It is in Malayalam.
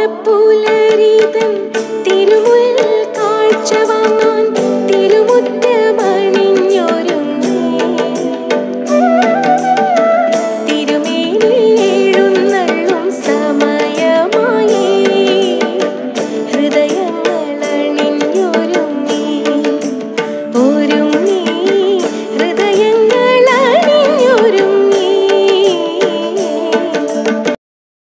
ഓണപ്പൂലരീതൻ തിരുമുൽ